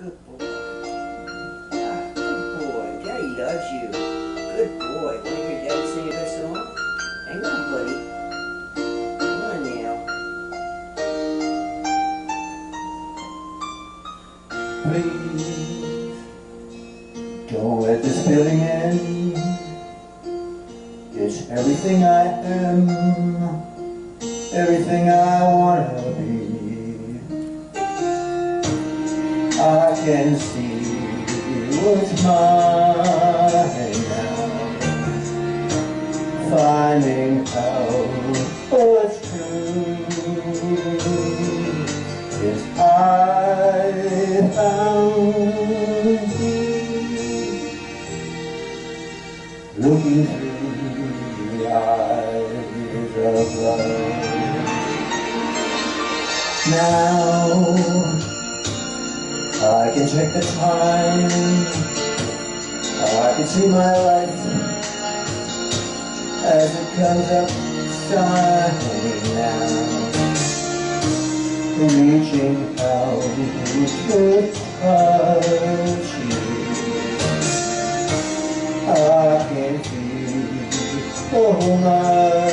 Good boy. Ah, good boy. Daddy loves you. Good boy. Want to hear Daddy sing a good song? Hang on, buddy. Come on now. Please don't let this feeling end. It's everything I am, everything I wanna be. I can see what's mine now, finding out what's true. Is I found thee looking through the eyes of love. Now I can check the time. Oh, I can see my life as it comes up shining now reaching out to touch you. I can feel so much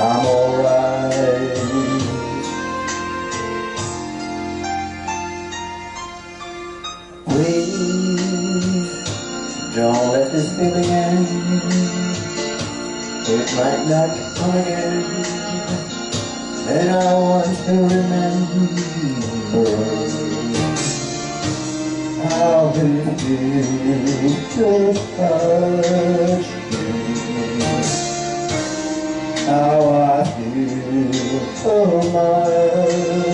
I'm alright Please don't let this feeling end it might not come again, and I want to remember how it feels to touch you, how I feel so much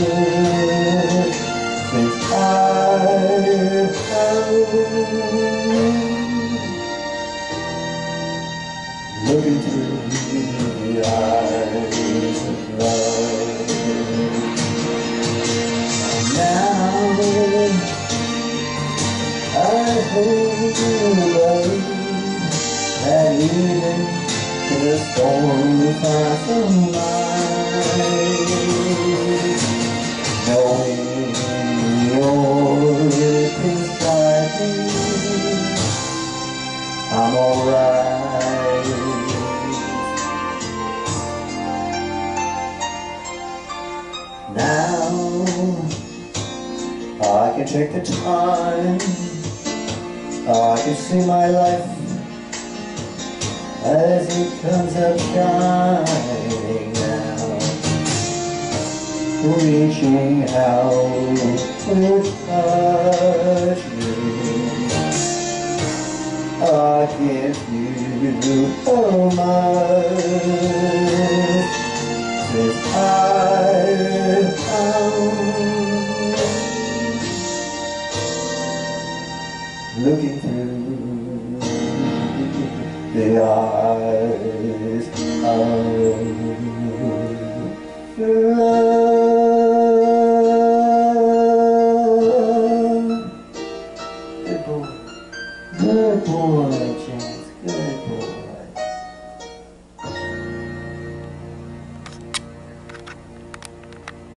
even in the storm we find knowing you're beside me. I'm alright. Now I can take the time. I can see my life as it comes up shining now. Reaching out touch you. I give you so much since I found looking through the eyes of love. Good boy. Good boy, Chance. Good.